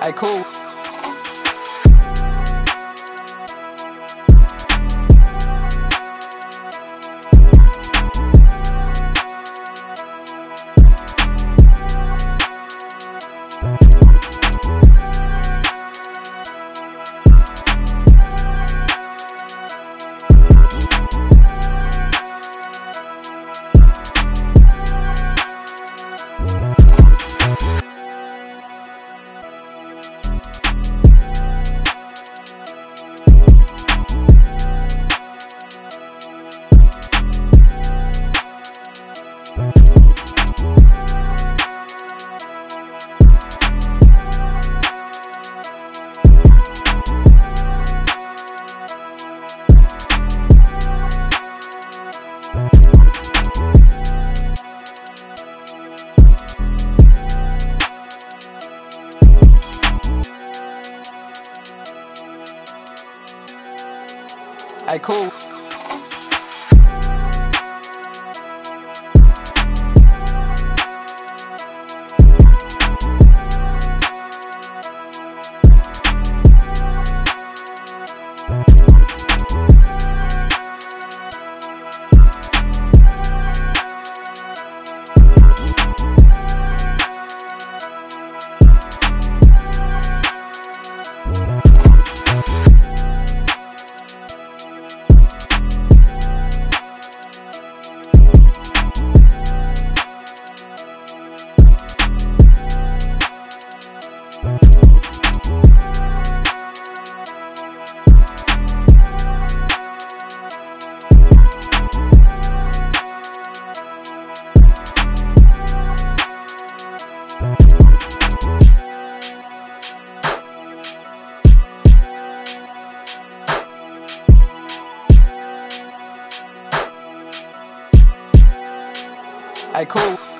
Hey, cool. Hey, cool. Hey, cool.